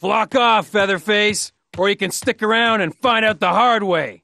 Flock off, Featherface, or you can stick around and find out the hard way.